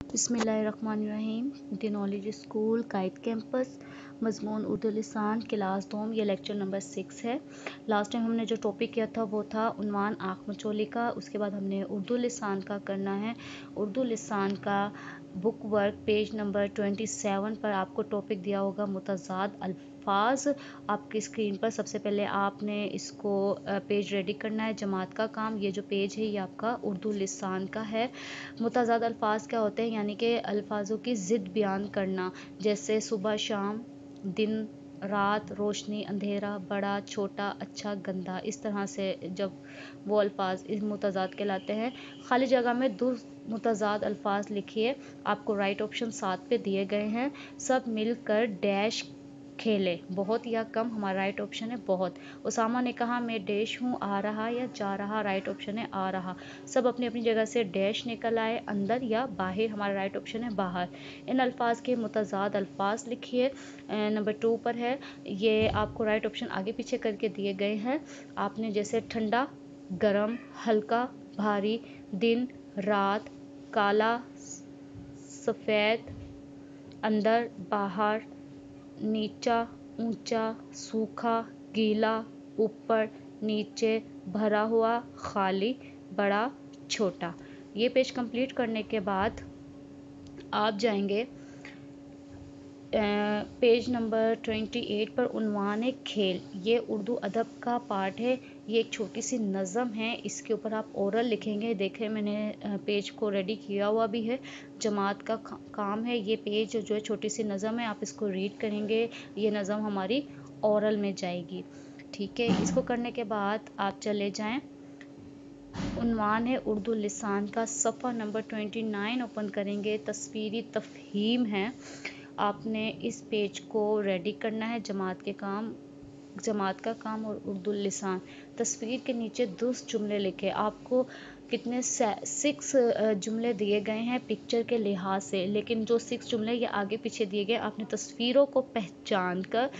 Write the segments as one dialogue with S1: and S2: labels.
S1: बसमीम the knowledge school kite campus, मजमून उर्दू लिसान, क्लास दोम ये लेक्चर नंबर सिक्स है। लास्ट टाइम हमने जो टॉपिक किया था वो था उनवान आँख मचोली का, उसके बाद हमने उर्दू लिसान का करना है। उर्दू लिसान का book work page number twenty seven पर आपको टॉपिक दिया होगा मुतजाद अल्फाज आपकी स्क्रीन पर सबसे पहले आपने इसको पेज रेडी करना है, जमात का काम। ये जो पेज है, ये आपका उर्दू लिसान का है। मुतजाद अल्फाज क्या होते हैं? यानी कि अल्फाजों की ज़िद बयान करना। जैसे सुबह, शाम, दिन, रात, रोशनी, अंधेरा, बड़ा, छोटा अच्छा गंदा। इस तरह से जब वो अल्फाज इस मुतजाद कहलाते हैं। खाली जगह में दुर मुतजाद अल्फाज लिखिए। आपको राइट ऑप्शन सात पे दिए गए हैं। सब मिलकर डैश खेले। बहुत या कम, हमारा राइट ऑप्शन है बहुत। उसामा ने कहा, मैं डैश हूँ, आ रहा या जा रहा? राइट ऑप्शन है, आ रहा। सब अपनी अपनी जगह से डैश निकल आए, अंदर या बाहर। हमारा राइट ऑप्शन है बाहर। इन अल्फाज के मुतजाद अल्फाज लिखिए। नंबर टू पर है, ये आपको राइट ऑप्शन आगे पीछे करके दिए गए हैं। आपने जैसे ठंडा, गर्म, हल्का, भारी, दिन, रात, काला सफ़ेद, अंदर, बाहर नीचा, ऊँचा, सूखा, गीला, ऊपर, नीचे, भरा हुआ, खाली, बड़ा, छोटा। ये पेज कंप्लीट करने के बाद आप जाएँगे पेज नंबर ट्वेंटी एट पर उनवान खेल। ये उर्दू अदब का पार्ट है। ये एक छोटी सी नज़म है। इसके ऊपर आप ओरल लिखेंगे। देखें, मैंने पेज को रेडी किया हुआ भी है। जमात का काम है। ये पेज जो है छोटी सी नज़म है। आप इसको रीड करेंगे। ये नज़म हमारी औरल में जाएगी। ठीक है? इसको करने के बाद आप चले जाएँ। उनवान है उर्दू लिसान का सफ़ा नंबर ट्वेंटी नाइन ओपन करेंगे। तस्वीरी तफहीम है। आपने इस पेज को रेडी करना है, जमात के काम, जमात का काम और उर्दू लिसान। तस्वीर के नीचे दुरुस्त जुमले लिखे। आपको कितने सिक्स जुमले दिए गए हैं पिक्चर के लिहाज से। लेकिन जो सिक्स जुमले ये आगे पीछे दिए गए, आपने तस्वीरों को पहचान कर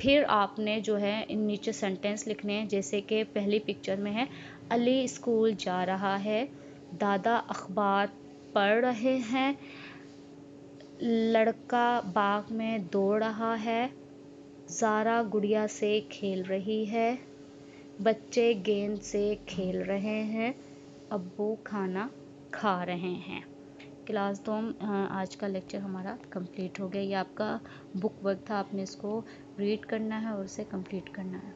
S1: फिर आपने जो है इन नीचे सेंटेंस लिखने हैं, जैसे कि पहली पिक्चर में है, अली स्कूल जा रहा है, दादा अखबार पढ़ रहे हैं लड़का बाग में दौड़ रहा है। ज़ारा गुड़िया से खेल रही है। बच्चे गेंद से खेल रहे हैं। अब्बू खाना खा रहे हैं। क्लास दो आज का लेक्चर हमारा कंप्लीट हो गया। ये आपका बुक वर्क था। आपने इसको रीड करना है और उसे कंप्लीट करना है।